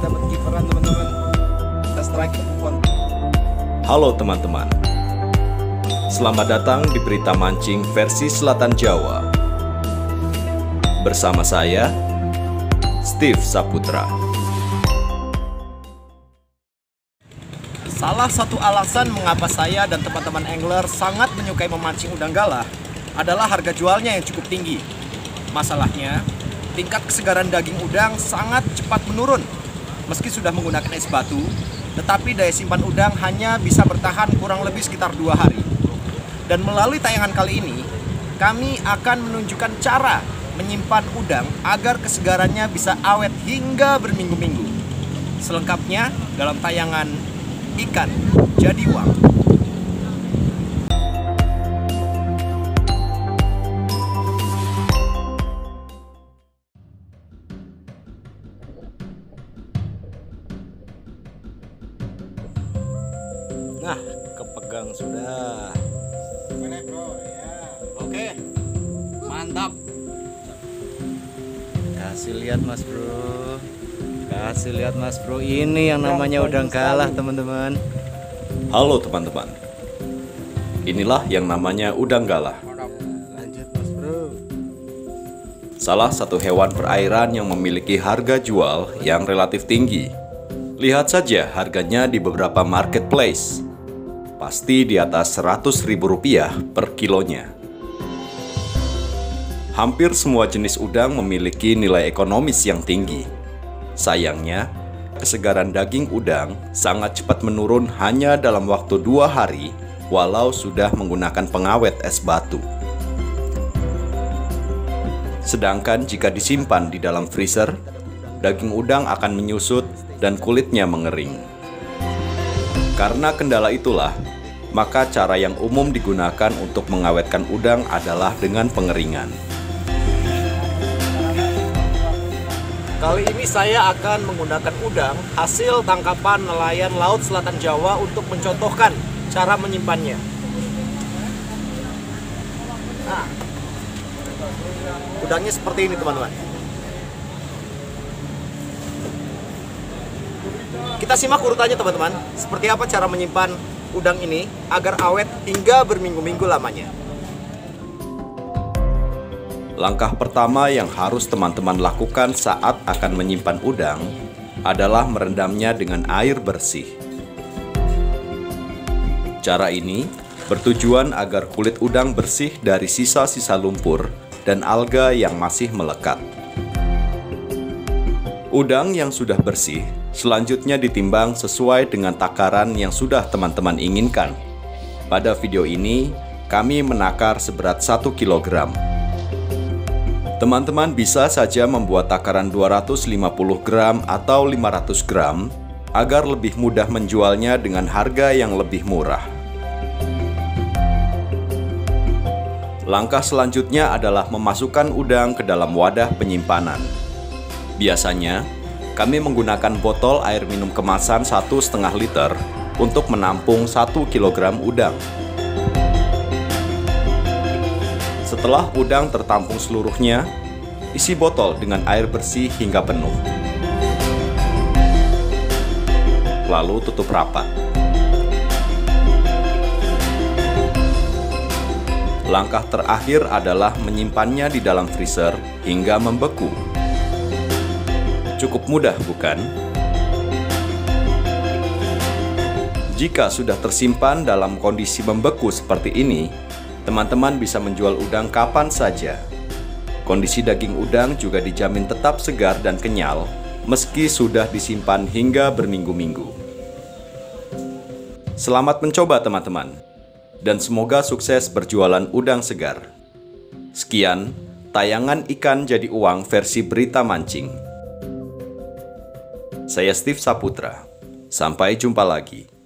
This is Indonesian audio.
dapat teman-teman. Kita strike. Halo teman-teman. Selamat datang di Berita Mancing versi Selatan Jawa. Bersama saya, Steve Saputra. Salah satu alasan mengapa saya dan teman-teman angler sangat menyukai memancing udang galah adalah harga jualnya yang cukup tinggi. Masalahnya, tingkat kesegaran daging udang sangat cepat menurun. Meski sudah menggunakan es batu, tetapi daya simpan udang hanya bisa bertahan kurang lebih sekitar dua hari. Dan melalui tayangan kali ini, kami akan menunjukkan cara menyimpan udang agar kesegarannya bisa awet hingga berminggu-minggu. Selengkapnya dalam tayangan Ikan Jadi Uang. Nah, kepegang sudah. Oke, mantap. Kasih lihat mas bro. Kasih lihat mas bro. Ini yang namanya udang kalah teman-teman. Halo teman-teman. Inilah yang namanya udang galah. Lanjut mas bro. Salah satu hewan perairan yang memiliki harga jual yang relatif tinggi. Lihat saja harganya di beberapa marketplace. Pasti di atas 100 ribu rupiah per kilonya. Hampir semua jenis udang memiliki nilai ekonomis yang tinggi. Sayangnya, kesegaran daging udang sangat cepat menurun hanya dalam waktu dua hari walau sudah menggunakan pengawet es batu. Sedangkan jika disimpan di dalam freezer, daging udang akan menyusut dan kulitnya mengering. Karena kendala itulah, maka cara yang umum digunakan untuk mengawetkan udang adalah dengan pengeringan. Kali ini saya akan menggunakan udang hasil tangkapan nelayan Laut Selatan Jawa untuk mencontohkan cara menyimpannya. Nah, udangnya seperti ini teman-teman. Kita simak urutannya teman-teman. Seperti apa cara menyimpan udang ini agar awet hingga berminggu-minggu lamanya. Langkah pertama yang harus teman-teman lakukan saat akan menyimpan udang adalah merendamnya dengan air bersih. Cara ini bertujuan agar kulit udang bersih dari sisa-sisa lumpur dan alga yang masih melekat. Udang yang sudah bersih selanjutnya ditimbang sesuai dengan takaran yang sudah teman-teman inginkan. Pada video ini, kami menakar seberat 1 kg. Teman-teman bisa saja membuat takaran 250 gram atau 500 gram agar lebih mudah menjualnya dengan harga yang lebih murah. Langkah selanjutnya adalah memasukkan udang ke dalam wadah penyimpanan. Biasanya, kami menggunakan botol air minum kemasan 1,5 liter untuk menampung 1 kg udang. Setelah udang tertampung seluruhnya, isi botol dengan air bersih hingga penuh. Lalu tutup rapat. Langkah terakhir adalah menyimpannya di dalam freezer hingga membeku. Cukup mudah, bukan? Jika sudah tersimpan dalam kondisi membeku seperti ini, teman-teman bisa menjual udang kapan saja. Kondisi daging udang juga dijamin tetap segar dan kenyal, meski sudah disimpan hingga berminggu-minggu. Selamat mencoba, teman-teman, dan semoga sukses berjualan udang segar. Sekian tayangan ikan jadi uang versi berita mancing. Saya Steve Saputra. Sampai jumpa lagi.